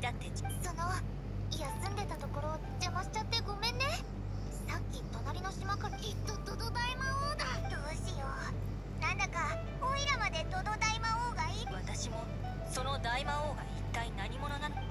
だってその休んでたところ邪魔しちゃってごめんね。さっき隣の島からきっとドド大魔王だ。どうしよう。なんだかオイラまでドド大魔王がいい。私もその大魔王が一体何者なの？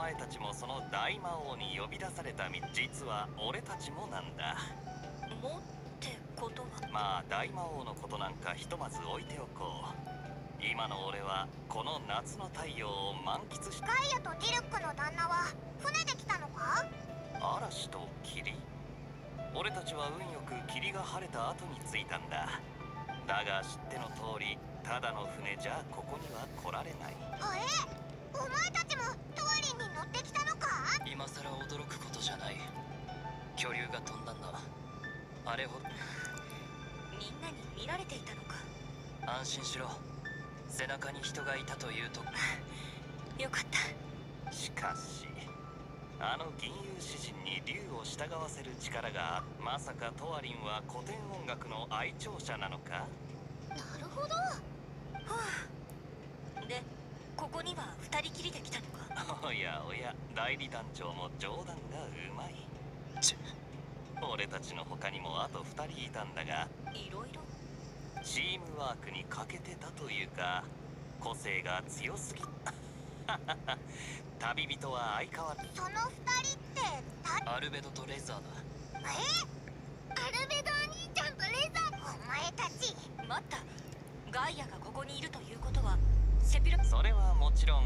前たちもその大魔王に呼び出されたみ実は俺たちもなんだ。もってことは。まあ大魔王のことなんかひとまず置いておこう。今の俺はこの夏の太陽を満喫し。ガイアとディルックの旦那は船で来たのか？嵐と霧？俺たちは運よく霧が晴れた後に着いたんだ。だが知っての通りただの船じゃここには来られない。あえ？お前たちもトワリンに乗ってきたのか？今さら驚くことじゃない。巨竜が飛んだんだ。あれほどみんなに見られていたのか？安心しろ。背中に人がいたというと。よかった。しかしあの銀融詩人に竜を従わせる力があまさかトワリンは古典音楽の愛聴者なのか？なるほど。でここには二人きりで来たのか？おやおや代理団長も冗談がうまい。ち俺たちの他にもあと2人いたんだが。いろいろ？チームワークに欠けてたというか個性が強すぎ。旅人は相変わらず。その二人ってたアルベドとレザーだ。え？アルベドお兄ちゃんとレザー？お前たち。待った。ガイアがここにいるということはセピロそれはもちろん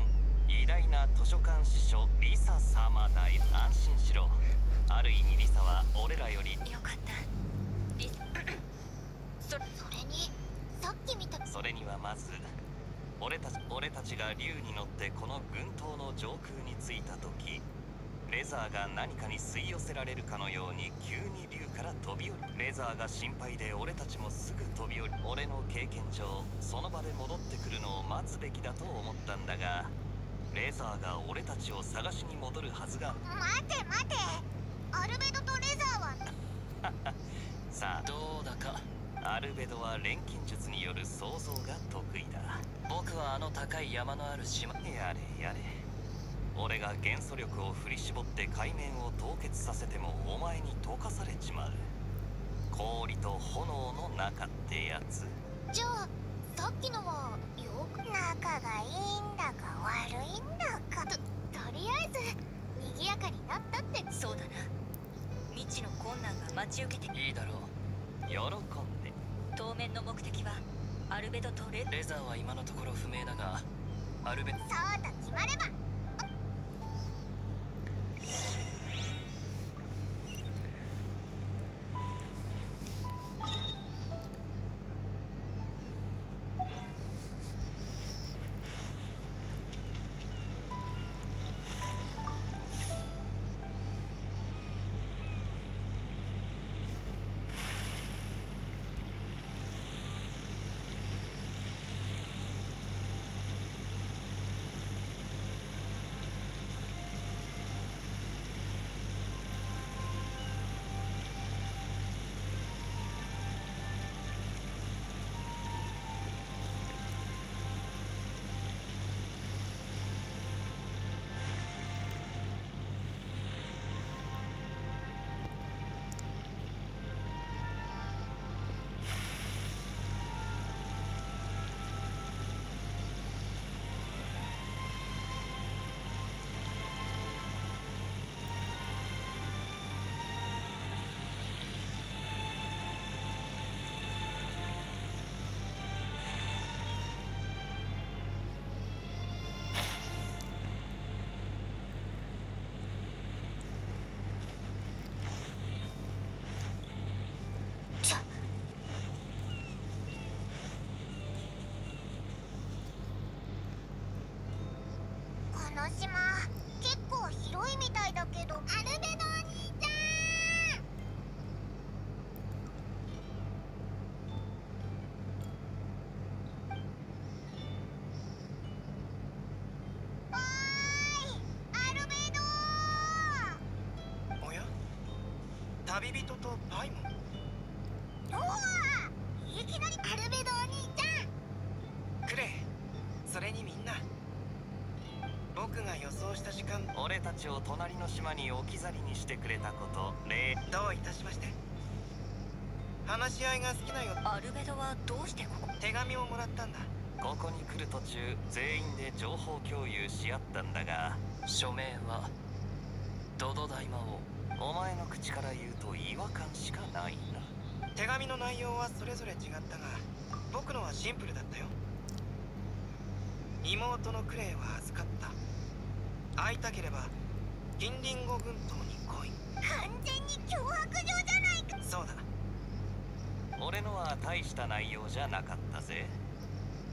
偉大な図書館司書リサ様だよ安心しろ。ある意味リサは俺らより。よかった。リ それそれにさっき見た。それにはまず俺たち俺たちが竜に乗ってこの群島の上空に着いた時レザーが何かに吸い寄せられるかのように急に竜から飛び降りレザーが心配で俺たちもすぐ飛び降り俺の経験上その場で戻ってくるのを待つべきだと思ったんだがレザーが俺たちを探しに戻るはずが。待て待て。アルベドとレザーは？さどうだか。あアルベドは錬金術による想像が得意だ。僕はあの高い山のある島。やれやれ俺が元素力を振り絞って海面を凍結させてもお前に溶かされちまう氷と炎の中ってやつ。じゃあさっきのはよく仲がいいんだか悪いんだか。ととりあえず賑やかになったってそうだな。未知の困難が待ち受けて。いいだろう。喜んで。当面の目的はアルベドとレレザーは今のところ不明だがアルベそうと決まれば旅人とパイモン。おおいきなりアルベドお兄ちゃん。クレイそれにみんな。僕が予想した時間俺たちを隣の島に置き去りにしてくれたこと礼どういたしまして。話し合いが好きなよアルベドはどうしてここ？手紙をもらったんだ。ここに来る途中全員で情報共有し合ったんだが署名はドド大魔王お前の口から言うと違和感しかないな手紙の内容はそれぞれ違ったが僕のはシンプルだったよ。妹のクレイは預かった。会いたければ銀リンゴ群島に来い。完全に脅迫状じゃないか。そうだ。俺のは大した内容じゃなかったぜ。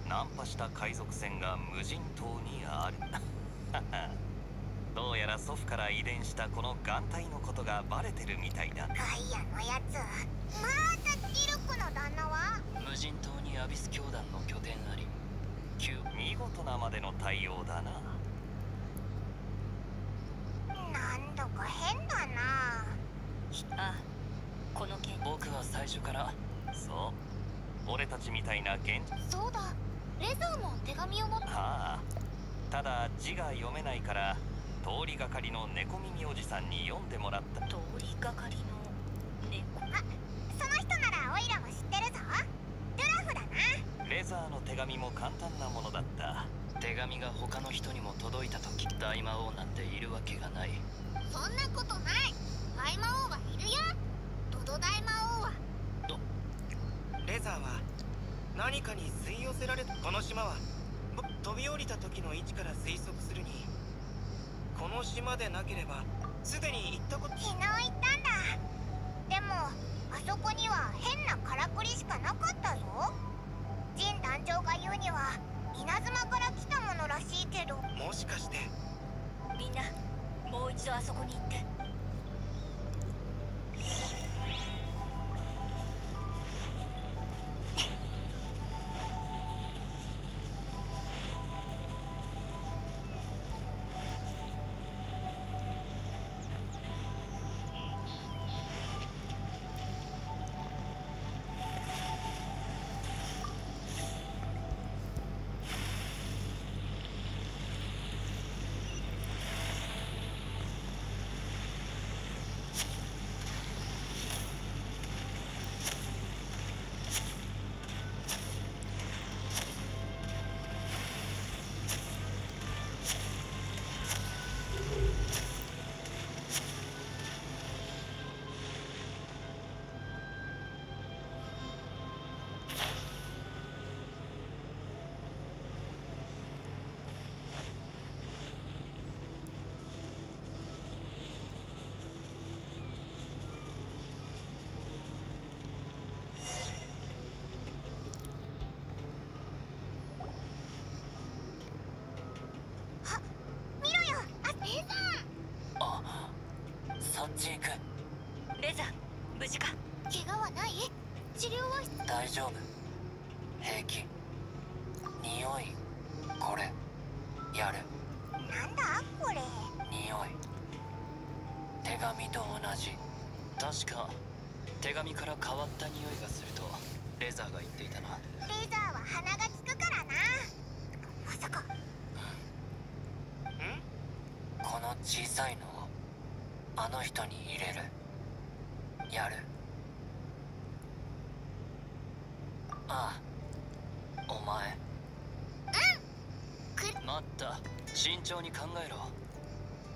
ナンパした海賊船が無人島にある どうやら祖父から遺伝したこの眼帯のことがバレてるみたいだ。ガイアのやつまたディルクの旦那は。無人島にアビス教団の拠点あり。旧見事なまでの対応だな。なんだか変だな。ああこの件。僕は最初から。そう。俺たちみたいな現。そうだ。レザーも手紙を持ってああ。ただ字が読めないから通りがかりの猫耳おじさんに読んでもらった。通りがかりの猫？その人ならオイラも知ってるぞ。ドゥラフだな。レザーの手紙も簡単なものだった。手紙が他の人にも届いた時大魔王なんているわけがない。そんなことない。大魔王はいるよ。ドド大魔王は。レザーは何かに吸い寄せられたこの島はぼ飛び降りた時の位置から推測するにこの島でなければすでに行ったこと昨日行ったんだ。でもあそこには変なからくりしかなかったぞ。ジン団長が言うには稲妻から来たものらしいけど。もしかして。みんなもう一度あそこに行ってと同じ。確か手紙から変わった匂いがするとレザーが言っていたな。レザーは鼻が利くからな。まさか。ん。この小さいのをあの人に入れる？やる。ああお前。く待った。慎重に考えろ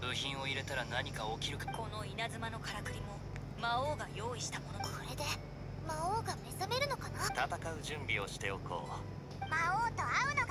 部品を入れたら何か起きるか。この稲妻のからくりも魔王が用意したものこれで魔王が目覚めるのかな？戦う準備をしておこう。魔王と会うの